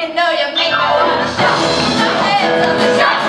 You know you make me wanna shout. My hands on the shot.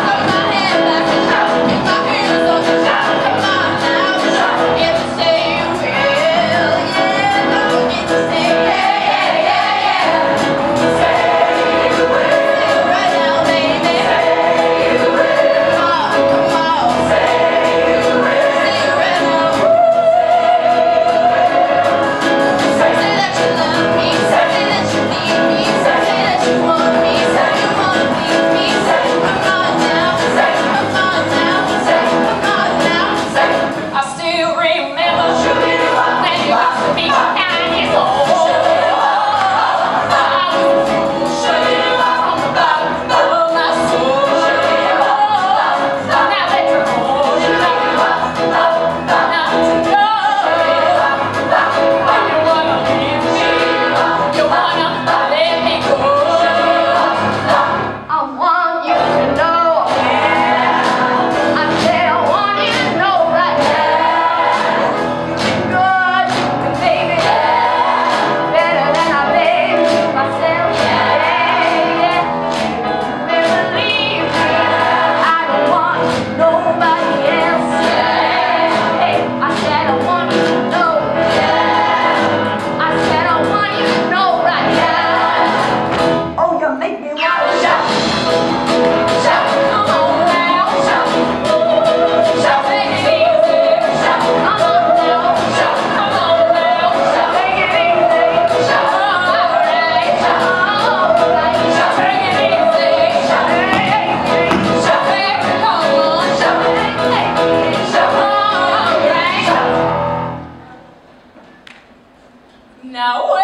now.